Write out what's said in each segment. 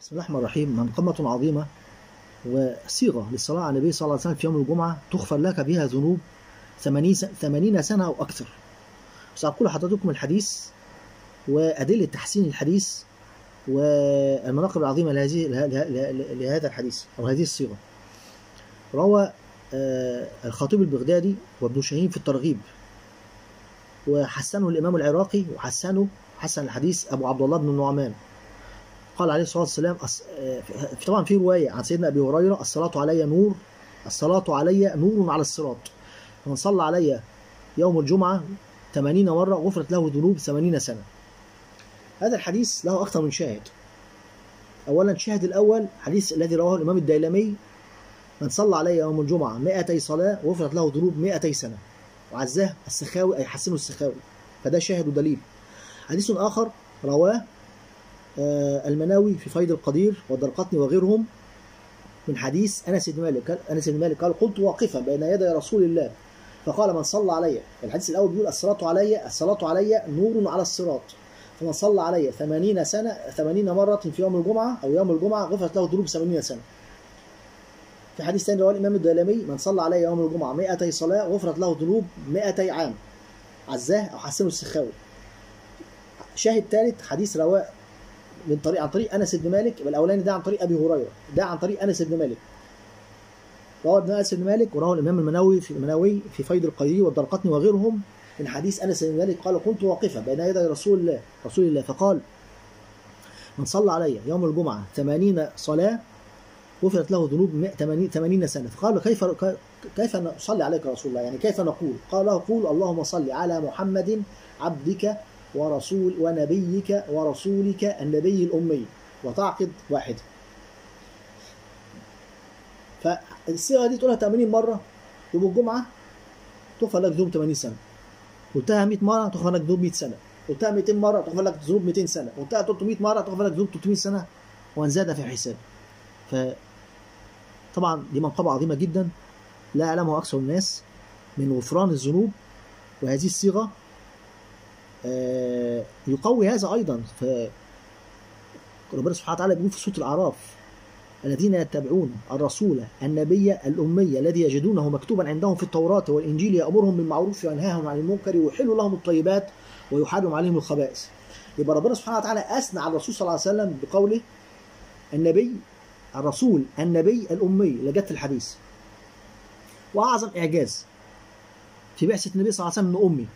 بسم الله الرحمن الرحيم منقمة عظيمة وصيغة للصلاة على النبي صلى الله عليه وسلم في يوم الجمعة تغفر لك بها ذنوب 80 80 سنة أو أكثر. سأقول لحضراتكم الحديث وأدلة تحسين الحديث والمناقب العظيمة لهذه لهذا الحديث أو هذه الصيغة. روى الخطيب البغدادي وابن شاهين في الترغيب وحسنه الإمام العراقي وحسنه حسن الحديث أبو عبد الله بن النعمان قال عليه الصلاة والسلام طبعا في رواية عن سيدنا أبي هريرة الصلاة علي نور الصلاة علي نور على الصراط. ومن صلى علي يوم الجمعة 80 مرة غفرت له ذنوب 80 سنة. هذا الحديث له أكثر من شاهد. أولا الشاهد الأول حديث الذي رواه الإمام الديلمي من صلى علي يوم الجمعة 200 صلاة غفرت له ذنوب 200 سنة. وعزاه السخاوي أي حسنه السخاوي. فده شاهد ودليل. حديث آخر رواه المناوي في فيض القدير والدرقطني وغيرهم من حديث أنس بن مالك. أنس بن مالك قال قلت واقفا بين يدي رسول الله. فقال من صلى علي. الحديث الأول بيقول الصلاة علي الصلاة علي نور على الصراط. فمن صلى علي 80 سنه 80 مرة في يوم الجمعة أو يوم الجمعة غفرت له ذنوب 80 سنة. في حديث ثاني رواه الإمام الدالمي من صلى علي يوم الجمعة 200 صلاة غفرت له ذنوب 200 عام. عزاه أو حسنه السخاوي. شاهد ثالث حديث رواه من طريق عن طريق أنس بن مالك الاولاني ده عن طريق أبي هريرة ده عن طريق أنس بن مالك. روى ابن أنس بن مالك وروى الإمام المناوي في المناوي في فيض القدير والدرقطني وغيرهم من حديث أنس بن مالك قال كنت واقفا بين يدي رسول الله رسول الله فقال من صلى علي يوم الجمعة 80 صلاة غفرت له ذنوب 80 80 سنة. فقال كيف كيف نصلي عليك يا رسول الله؟ يعني كيف نقول؟ قال له قول اللهم صل على محمد عبدك ورسول ونبيك ورسولك النبي الأمي. وتعقد واحد. فالصيغة دي تقولها 80 مرة يوم الجمعة تغفر لك ذنوب 80 سنة. قلتها 100 مرة تغفر لك ذنوب 100 سنة. قلتها 200 مرة تغفر لك ذنوب 200 سنة. قلتها 300 مرة تغفر لك ذنوب 300 سنة. وإن زاد في حساب. ف طبعا دي منقبة عظيمة جدا. لا يعلمها أكثر الناس من غفران الذنوب. وهذه الصيغة يقوي هذا أيضا ف ربنا سبحانه وتعالى بيقول في سورة الأعراف الذين يتبعون الرسول النبي الامي الذي يجدونه مكتوبا عندهم في التوراة والإنجيل يأمرهم بالمعروف وينهاهم عن المنكر ويحل لهم الطيبات ويحرم عليهم الخبائث. يبقى ربنا سبحانه وتعالى أثنى على الرسول صلى الله عليه وسلم بقوله النبي الرسول النبي الأمي اللي جت في الحديث. وأعظم إعجاز في بعثة النبي صلى الله عليه وسلم أمي.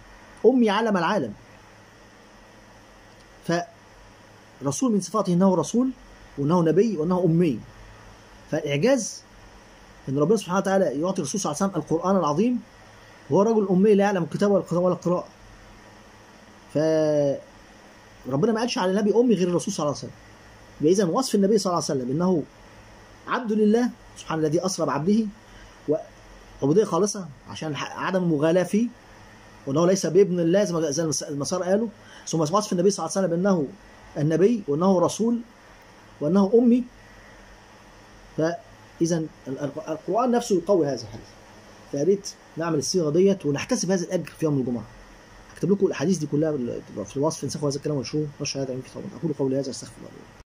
أمي علم العالم. فرسول من صفاته انه رسول وانه نبي وانه أمي. فالإعجاز إن ربنا سبحانه وتعالى يعطي الرسول صلى الله عليه وسلم القرآن العظيم وهو رجل أمي لا يعلم الكتاب ولا القراءة. ف ربنا ما قالش على النبي أمي غير الرسول صلى الله عليه وسلم. اذا وصف النبي صلى الله عليه وسلم إنه عبد لله سبحان الذي أسرى بعبده وعبودية خالصة عشان عدم المغالاه فيه وانه ليس بابن الله زي ما النصارى قالوا ثم وصف النبي صلى الله عليه وسلم إنه النبي وإنه رسول وإنه أمي. فإذا القران نفسه يقوي هذا الحديث. فيا ريت نعمل الصيغة ديت ونحتسب هذا الأجر في يوم الجمعة. هكتب لكم الأحاديث دي كلها في الوصف انسخوا هذا الكلام وانشروه. نشر هذا في طبعا. أقول قولي هذا استغفر الله.